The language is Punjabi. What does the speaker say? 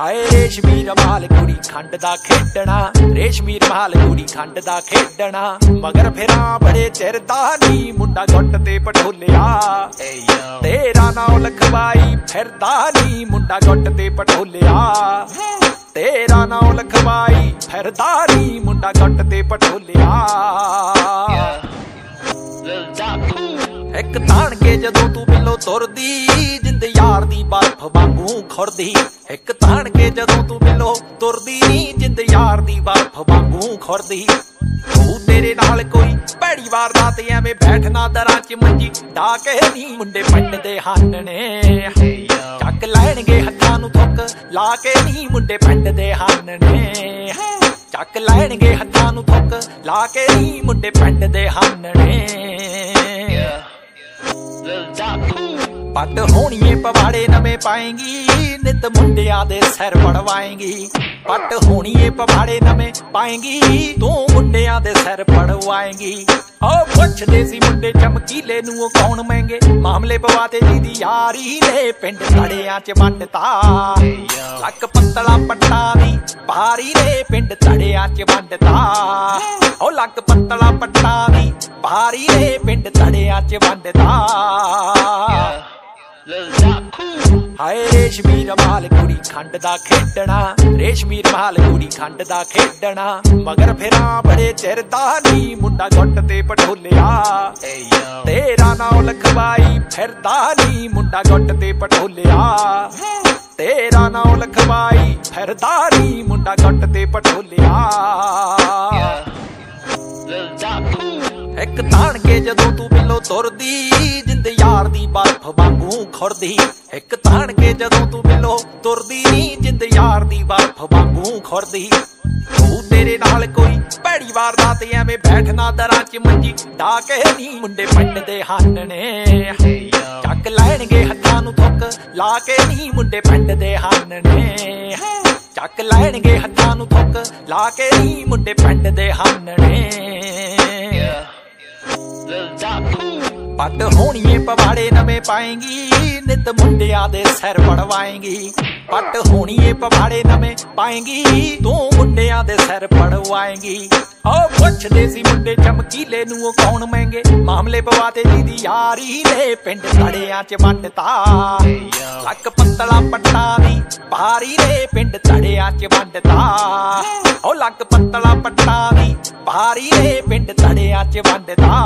ਹਾਏ ਰੇਸ਼ਮੀ ਰਮਾਲ ਕੁੜੀ ਖੰਡ ਦਾ ਖੇਡਣਾ ਰੇਸ਼ਮੀ ਰਮਾਲ ਕੁੜੀ ਖੰਡ ਦਾ ਖੇਡਣਾ ਮਗਰ ਫਿਰਾਂ ਬੜੇ ਚਿਰ ਦਾ ਨੀ ਮੁੰਡਾ ਗੁੱਟ ਤੇ ਪਟੋਲਿਆ। ਤੇਰਾ ਨਾਮ ਲਖਵਾਈ ਫਿਰਦਾ ਨੀ ਮੁੰਡਾ ਗੁੱਟ ਤੇ ਪਟੋਲਿਆ। ਤੇਰਾ ਨਾਮ ਲਖਵਾਈ ਫਿਰਦਾ ਨੀ ਮੁੰਡਾ ਗੁੱਟ ਤੇ ਪਟੋਲਿਆ। ਇੱਕ ਤਾਣ ਕੇ ਜਦੋਂ ਤੂੰ ਬਿੱਲੋ ਤੁਰਦੀ ਜਿੰਦ ਯਾਰ ਦੀ ਬਰਫ ਵਾਂਗੂ ਖੁਰਦੀ। ਇੱਕ ਤਾਣ ਕੇ ਜਦੋਂ ਤੂੰ ਮਿਲੋ, ਤੁਰਦੀ ਜਿੰਦ ਯਾਰ ਦੀ ਬਰਫ ਵਾਂਗੂ ਖੁਰਦੀ। ਤੂੰ ਤੇਰੇ ਨਾਲ ਕੋਈ ਭੈੜੀ ਵਾਰਦਾਤ ਐਵੇਂ ਬੈਠਣਾ ਦਰਾਂ 'ਚ ਮੰਜੀ ਡਾ ਕੇ ਨਹੀਂ ਮੁੰਡੇ ਪਿੰਡ ਦੇ ਹਨ ਚੱਕ ਲੈਣਗੇ ਹੱਥਾਂ ਨੂੰ ਥੁੱਕ, ਲਾ ਕੇ ਨਹੀਂ ਮੁੰਡੇ ਪਿੰਡ ਦੇ ਹਨ ਚੱਕ ਲੈਣਗੇ ਹੱਥਾਂ ਨੂੰ ਥੁੱਕ, ਲਾ ਕੇ ਨਹੀਂ ਮੁੰਡੇ ਪਿੰਡ ਦੇ ਹਨ ਪੱਟ ਹੋਣੀਏ ਪਵਾੜੇ ਨਵੇਂ ਪਾਏਗੀ, ਨਿਤ ਮੁੰਡਿਆਂ ਦੇ ਸਿਰ ਪੜਵਾਏਗੀ। ਪੱਟ ਹੋਣੀਏ ਪਵਾੜੇ ਨਵੇਂ ਪਾਏਗੀ, ਤੂੰ ਮੁੰਡਿਆਂ ਦੇ ਸਿਰ ਪੜਵਾਏਗੀ। ਓ ਪੁੱਛਦੇ ਸੀ ਮੁੰਡੇ ਚਮਕੀਲੇ ਨੂੰ ਉਹ ਕੌਣ ਮਹਿੰਗੇ? ਮਾਮਲੇ ਪਵਾਤੇ ਜੀ ਦੀ ਯਾਰੀ ਨੇ ਪਿੰਡ ਤੜਿਆਂ 'ਚ ਵੰਡਤਾ। ਲੱਕ ਪੱਤਲਾ ਪੱਟਾ ਦੀ ਪਾਰੀ ਨੇ ਪਿੰਡ ਤੜਿਆਂ 'ਚ ਵੰਡਤਾ। ਓ ਲੱਕ ਪੱਤਲਾ ਪੱਟਾ ਵੀ ਪਾਰੀ ਨੇ ਪਿੰਡ ਤੜਿਆਂ 'ਚ ਵੰਡਤਾ। ਹਾਏ ਰੇਸ਼ਮੀ ਰਮਾਲ ਕੁੜੀ ਖੰਡ ਦਾ ਖੇਡਣਾ, ਰੇਸ਼ਮੀ ਰਮਾਲ ਕੁੜੀ ਖੰਡ ਦਾ ਖੇਡਣਾ। ਮਗਰ ਫਿਰਾਂ ਬੜੇ ਚਿਰ ਦਾ ਨੀ ਮੁੰਡਾ ਗੁੱਟ ਤੇ ਪਟੋਲਿਆ। ਤੇਰਾ ਨਾਮ ਲਖਵਾਈ ਫਿਰਦਾ ਨੀ ਮੁੰਡਾ ਗੁੱਟ ਤੇ ਪਟੋਲਿਆ। ਤੇਰਾ ਨਾਮ ਲਖਵਾਈ ਫਿਰਦਾ ਨੀ ਮੁੰਡਾ ਗੁੱਟ ਤੇ ਪਟੋਲਿਆ। ਇੱਕ ਤਾਣ ਕੇ ਜਦੋਂ ਤੂੰ ਮਿਲੋ ਤੁਰਦੀ ਖੁਰਦੀ ਇੱਕ ਤਾਣ ਕੇ ਜਦੋਂ ਤੂੰ ਬਿੱਲੋ ਤੁਰਦੀ ਜਿੰਦ ਯਾਰ ਦੀ ਬਰਫ ਵਾਂਗੂ ਖੁਰਦੀ ਤੂੰ ਤੇਰੇ ਨਾਲ ਕੋਈ ਭੈੜੀ ਵਾਰਦਾਤ ਐਵੇਂ ਬੈਠਣਾ ਦਰਾਂ 'ਚ ਮੰਜੀ। ਡਾ ਕੇ ਨਹੀਂ ਮੁੰਡੇ ਪਿੰਡ ਦੇ ਹਨ ਨੇ। ਚੱਕ ਲੈਣਗੇ ਹੱਥਾਂ ਨੂੰ ਥੁੱਕ, ਲਾ ਕੇ ਨਹੀਂ ਮੁੰਡੇ ਪਿੰਡ ਦੇ ਹਨ ਨੇ। ਚੱਕ ਲੈਣਗੇ ਹੱਥਾਂ ਨੂੰ ਥੁੱਕ, ਲਾ ਕੇ ਨਹੀਂ ਮੁੰਡੇ ਪਿੰਡ ਦੇ ਹਨ ਨੇ। ਪੱਟ ਹੋਣੀਏ ਪਵਾੜੇ ਨਵੇਂ ਪਾਏਗੀ, ਨਿਤ ਮੁੰਡਿਆਂ ਦੇ ਸਿਰ ਪੜਵਾਏਗੀ ਪੱਟ ਹੋਣੀਏ ਪਵਾੜੇ ਨਵੇਂ ਪਾਏਗੀ, ਤੂੰ ਮੁੰਡਿਆਂ ਦੇ ਸਿਰ ਪੜਵਾਏਗੀ। ਓ ਪੁੱਛਦੇ ਸੀ ਮੁੰਡੇ ਚਮਕੀਲੇ ਨੂੰ ਉਹ ਕੌਣ ਮਹਿੰਗੇ? ਮਾਮਲੇ ਪਵਾਤੇ ਜੀ ਦੀ ਯਾਰੀ ਨੇ ਪਿੰਡ ਤੜਿਆਂ 'ਚ ਵੰਡਤਾ ਲੱਕ ਪੱਤਲਾ ਪੱਟਾ ਦੀ ਭਾਰੀ ਨੇ ਪਿੰਡ ਤੜਿਆਂ 'ਚ ਵੰਡਤਾ ਓ ਲੱਕ ਪੱਤਲਾ ਪੱਟਾ ਦੀ ਭਾਰੀ ਨੇ ਪਿੰਡ ਤੜਿਆਂ 'ਚ ਵੰਡਤਾ